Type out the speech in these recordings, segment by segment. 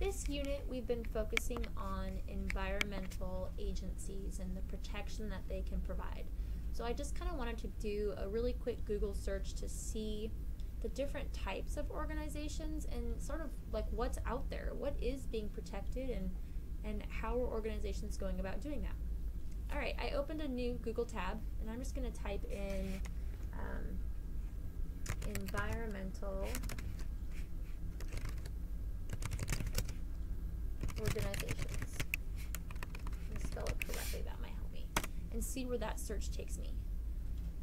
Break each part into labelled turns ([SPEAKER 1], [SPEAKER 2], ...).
[SPEAKER 1] This unit, we've been focusing on environmental agencies and the protection that they can provide. So I just kind of wanted to do a really quick Google search to see the different types of organizations and sort of like what's out there, what is being protected, and and how are organizations going about doing that. All right, I opened a new Google tab, and I'm just going to type in um, environmental organizations. Spell it correctly, that might help me. And see where that search takes me.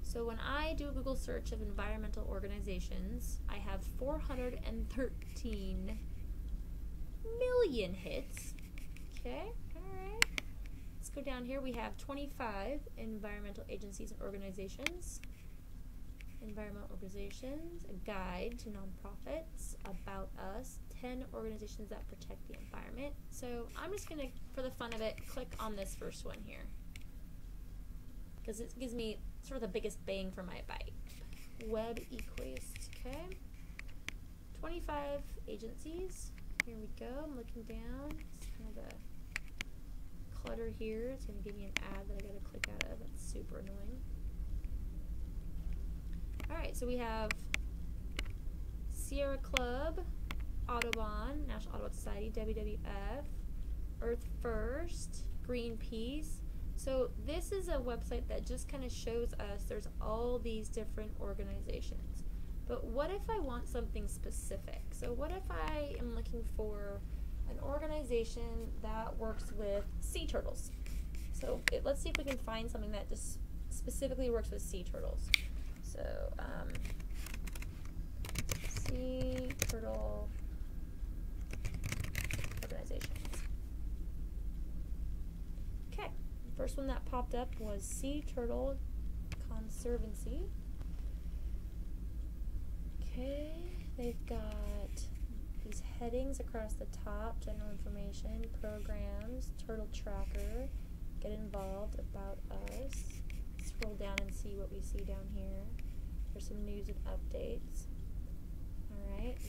[SPEAKER 1] So when I do a Google search of environmental organizations, I have 413 million hits. Okay, alright. Let's go down here. We have 25 environmental agencies and organizations. Environmental organizations, a guide to nonprofits, about us, 10 organizations that protect the environment. So I'm just going to, for the fun of it, click on this first one here. Because it gives me sort of the biggest bang for my buck. Web Ecoist, okay. 25 agencies. Here we go. I'm looking down. It's kind of a clutter here. It's going to give me an ad that I got to click out of. That's super annoying. So we have Sierra Club, Audubon, National Audubon Society, WWF, Earth First, Greenpeace. So this is a website that just kind of shows us there's all these different organizations. But what if I want something specific? So what if I am looking for an organization that works with sea turtles? So it, let's see if we can find something that just specifically works with sea turtles. So um, turtle organizations. Okay, first one that popped up was Sea Turtle Conservancy. Okay, they've got these headings across the top general information, programs, turtle tracker, get involved, about us. Scroll down and see what we see down here. There's some news and updates.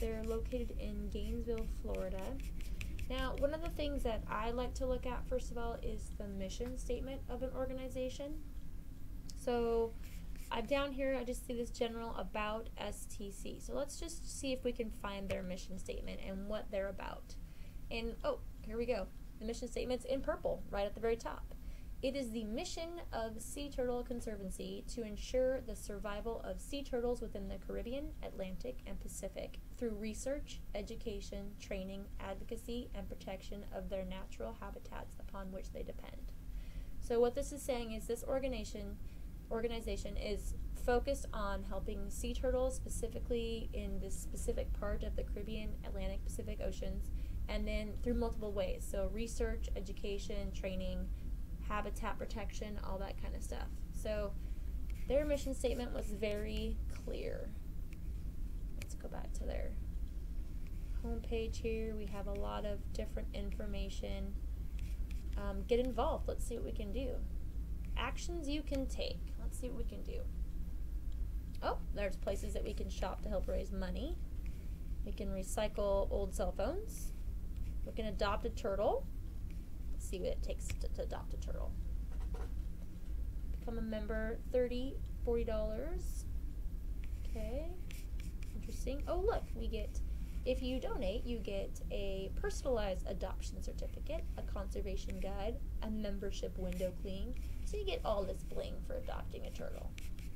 [SPEAKER 1] They're located in Gainesville, Florida. Now, one of the things that I like to look at, first of all, is the mission statement of an organization. So, I'm down here, I just see this general about STC. So let's just see if we can find their mission statement and what they're about. And, oh, here we go. The mission statement's in purple, right at the very top. It is the mission of Sea Turtle Conservancy to ensure the survival of sea turtles within the Caribbean, Atlantic, and Pacific through research, education, training, advocacy, and protection of their natural habitats upon which they depend. So what this is saying is this organization organization is focused on helping sea turtles specifically in this specific part of the Caribbean, Atlantic, Pacific Oceans, and then through multiple ways. So research, education, training, habitat protection, all that kind of stuff. So their mission statement was very clear. Let's go back to their homepage here. We have a lot of different information. Um, get involved. Let's see what we can do. Actions you can take. Let's see what we can do. Oh, there's places that we can shop to help raise money. We can recycle old cell phones. We can adopt a turtle see what it takes to, to adopt a turtle. Become a member, 30 $40. Okay, interesting. Oh, look, we get, if you donate, you get a personalized adoption certificate, a conservation guide, a membership window clean. So you get all this bling for adopting a turtle.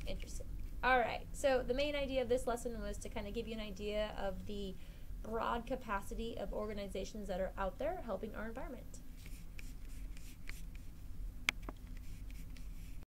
[SPEAKER 1] Interesting. All right, so the main idea of this lesson was to kind of give you an idea of the broad capacity of organizations that are out there helping our environment.